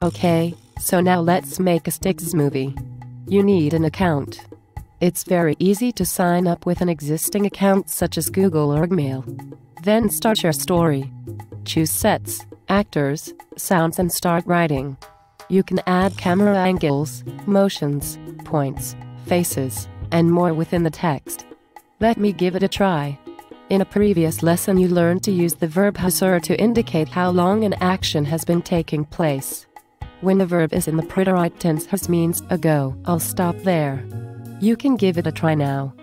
Okay, so now let's make a Stikz movie. You need an account. It's very easy to sign up with an existing account such as Google or Gmail. Then start your story. Choose sets, actors, sounds and start writing. You can add camera angles, motions, points, faces, and more within the text. Let me give it a try. In a previous lesson you learned to use the verb hacer to indicate how long an action has been taking place. When the verb is in the preterite tense hace means ago, I'll stop there. You can give it a try now.